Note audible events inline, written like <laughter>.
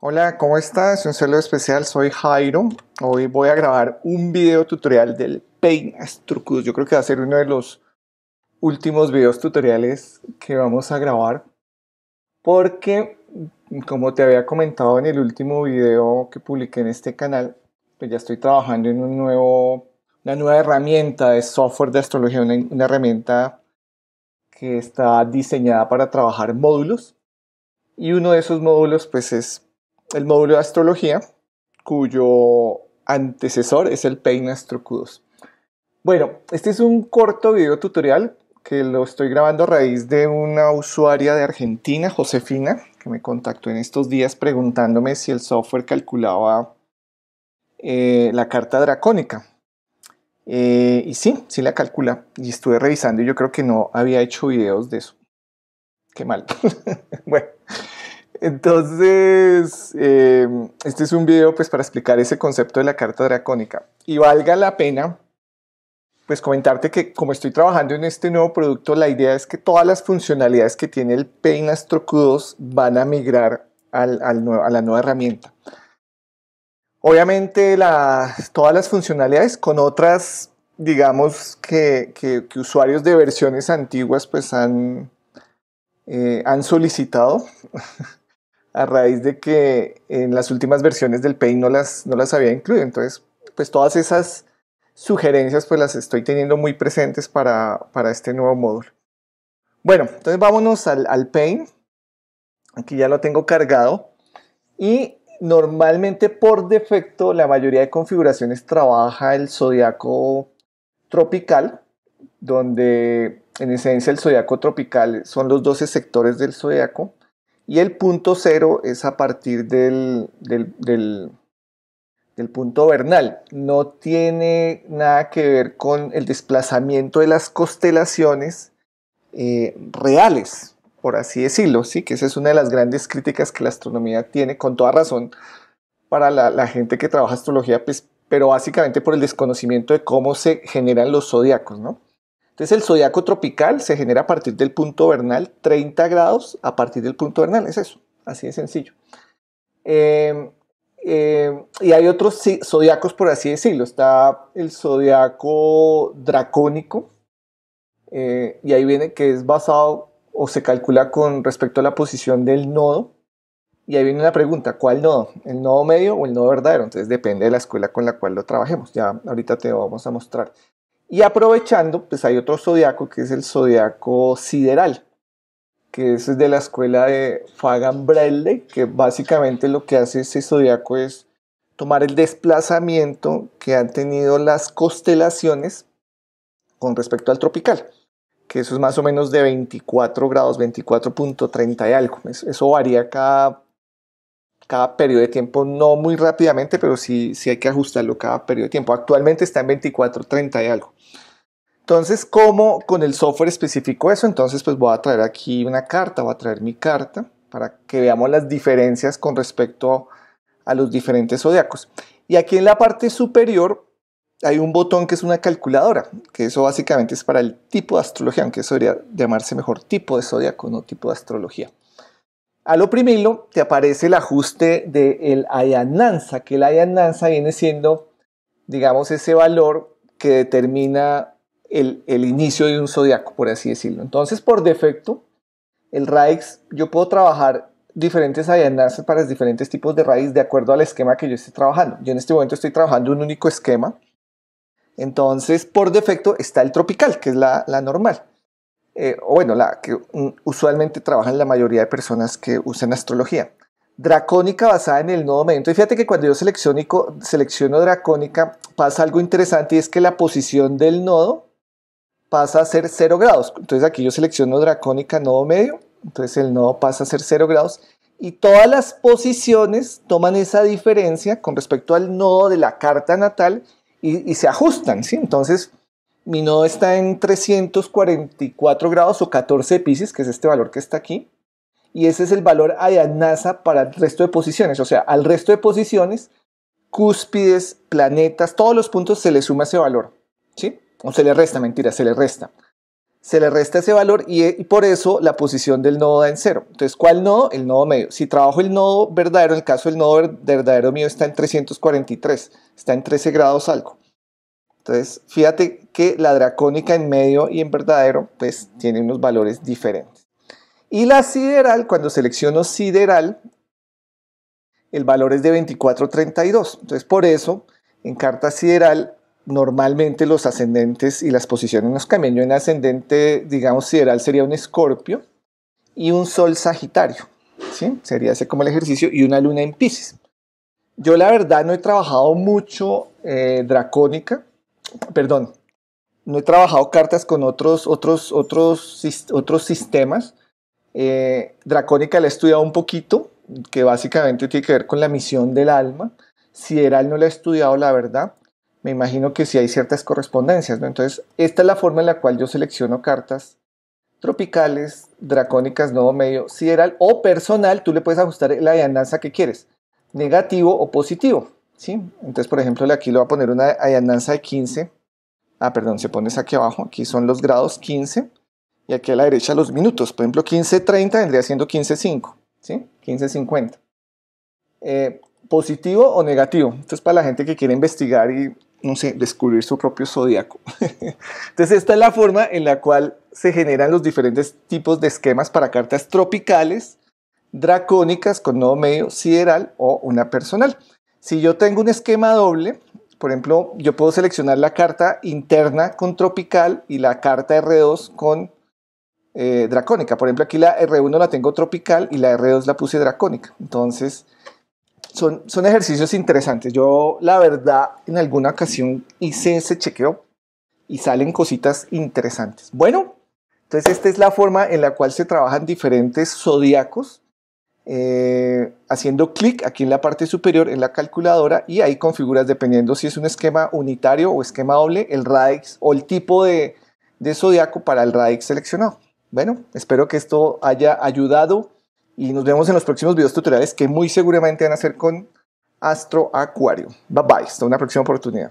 Hola, ¿cómo estás? Un saludo especial, soy Jairo. Hoy voy a grabar un video tutorial del Paint Astrucus. Yo creo que va a ser uno de los últimos videos tutoriales que vamos a grabar porque, como te había comentado en el último video que publiqué en este canal, pues ya estoy trabajando en un nuevo, una nueva herramienta de software de astrología, una, una herramienta que está diseñada para trabajar módulos y uno de esos módulos pues es el módulo de astrología, cuyo antecesor es el Paint Astro Bueno, este es un corto video tutorial que lo estoy grabando a raíz de una usuaria de Argentina, Josefina, que me contactó en estos días preguntándome si el software calculaba eh, la carta dracónica. Eh, y sí, sí la calcula. Y estuve revisando y yo creo que no había hecho videos de eso. Qué mal. <laughs> bueno, entonces, em, este es un video pues para explicar ese concepto de la carta dracónica. Y valga la pena pues comentarte que como estoy trabajando en este nuevo producto, la idea es que todas las funcionalidades que tiene el Paint Astro Q2 van a migrar al, a la nueva herramienta. Obviamente todas las funcionalidades con otras, digamos, que, que, usuarios de versiones antiguas pues han, eh, han solicitado <laughs> a raíz de que en las últimas versiones del Paint no las, no las había incluido. Entonces, pues todas esas sugerencias pues las estoy teniendo muy presentes para, para este nuevo módulo. Bueno, entonces vámonos al, al Paint. Aquí ya lo tengo cargado. Y normalmente por defecto la mayoría de configuraciones trabaja el zodiaco tropical, donde en esencia el zodiaco tropical son los 12 sectores del zodiaco y el punto cero es a partir del, del, punto vernal. No tiene nada que ver con el desplazamiento de las constelaciones eh, reales, por así decirlo, ¿sí? que esa es una de las grandes críticas que la astronomía tiene, con toda razón, para la, la gente que trabaja astrología, pues, pero básicamente por el desconocimiento de cómo se generan los zodiacos, ¿no? Entonces el zodiaco tropical se genera a partir del punto vernal, 30 grados a partir del punto vernal, es eso, así de sencillo. Em, em, y hay otros zodiacos, por así decirlo. Está el zodiaco dracónico, eh, y ahí viene que es basado o se calcula con respecto a la posición del nodo. Y ahí viene la pregunta, ¿cuál nodo? ¿El nodo medio o el nodo verdadero? Entonces depende de la escuela con la cual lo trabajemos. Ya ahorita te lo vamos a mostrar. Y aprovechando, pues hay otro zodiaco que es el zodiaco sideral, que es de la escuela de Fagan Bradley, que básicamente lo que hace ese zodiaco es tomar el desplazamiento que han tenido las constelaciones con respecto al tropical, que eso es más o menos de 24 grados, 24.30 y algo. Eso varía cada cada periodo de tiempo, no muy rápidamente, pero sí, sí hay que ajustarlo cada periodo de tiempo. Actualmente está en 24, 30 y algo. Entonces, ¿cómo con el software específico eso? Entonces, pues voy a traer aquí una carta, voy a traer mi carta para que veamos las diferencias con respecto a los diferentes zodiacos. Y aquí en la parte superior hay un botón que es una calculadora, que eso básicamente es para el tipo de astrología, aunque eso debería llamarse mejor tipo de zodiaco, no tipo de astrología. Al oprimirlo te aparece el ajuste del ayananza, que el ayananza viene siendo, digamos, ese valor que determina el, inicio de un zodiaco, por así decirlo. Entonces, por defecto, el raíz, yo puedo trabajar diferentes ayananzas para diferentes tipos de raíz de acuerdo al esquema que yo esté trabajando. Yo en este momento estoy trabajando un único esquema. Entonces, por defecto está el tropical, que es la normal. Eh, o bueno, la que usualmente trabajan la mayoría de personas que usan astrología. Dracónica basada en el nodo medio. Entonces fíjate que cuando yo selecciono dracónica pasa algo interesante y es que la posición del nodo pasa a ser 0 grados. Entonces aquí yo selecciono dracónica nodo medio, entonces el nodo pasa a ser 0 grados y todas las posiciones toman esa diferencia con respecto al nodo de la carta natal y, y se ajustan, ¿sí? Entonces mi nodo está en 344 grados o 14 Pisces, que es este valor que está aquí. Y ese es el valor NASA para el resto de posiciones. O sea, al resto de posiciones, cúspides, planetas, todos los puntos se le suma ese valor. ¿Sí? O se le resta, mentira, se le resta. se le resta ese valor y, por eso la posición del nodo da en cero. Entonces, ¿cuál nodo? El nodo medio. Si trabajo el nodo verdadero, en el caso del nodo verdadero mío está en 343, está en 13 grados algo. Entonces, fíjate que la dracónica en medio y en verdadero, pues tiene unos valores diferentes. Y la sideral, cuando selecciono sideral, el valor es de 2432. Entonces, por eso, en carta sideral, normalmente los ascendentes y las posiciones nos cambian. Yo en ascendente, digamos, sideral sería un escorpio y un sol sagitario. ¿sí? Sería ese como el ejercicio y una luna en Pisces. Yo la verdad no he trabajado mucho eh, dracónica, perdón, no he trabajado cartas con otros, otros, otros, otros sistemas. Eh, dracónica la he estudiado un poquito, que básicamente tiene que ver con la misión del alma. Sideral no la he estudiado, la verdad me imagino que sí hay ciertas correspondencias, ¿no? Entonces, esta es la forma en la cual yo selecciono cartas tropicales, dracónicas, nodo medio, sideral o personal, tú le puedes ajustar la allananza que quieres, negativo o positivo, ¿sí? Entonces, por ejemplo, aquí le voy a poner una allananza de 15, ah, perdón, se pones aquí abajo, aquí son los grados 15, y aquí a la derecha los minutos, por ejemplo, 15.30 vendría siendo 15.5, ¿sí? 15.50. Eh, positivo o negativo. Esto es para la gente que quiere investigar y no sé, descubrir su propio zodiaco. <laughs> Entonces, esta es la forma en la cual se generan los diferentes tipos de esquemas para cartas tropicales, dracónicas con nodo medio sideral o una personal. Si yo tengo un esquema doble, por ejemplo, yo puedo seleccionar la carta interna con tropical y la carta R2 con eh, dracónica. Por ejemplo, aquí la R1 la tengo tropical y la R2 la puse dracónica. Entonces, son, son ejercicios interesantes. Yo, la verdad, en alguna ocasión hice ese chequeo y salen cositas interesantes. Bueno, entonces esta es la forma en la cual se trabajan diferentes zodiacos. Eh, haciendo clic aquí en la parte superior en la calculadora y ahí configuras dependiendo si es un esquema unitario o esquema doble el radix o el tipo de, de zodiaco para el radix seleccionado. Bueno, espero que esto haya ayudado y nos vemos en los próximos videos tutoriales que muy seguramente van a ser con Astro Acuario. Bye bye, hasta una próxima oportunidad.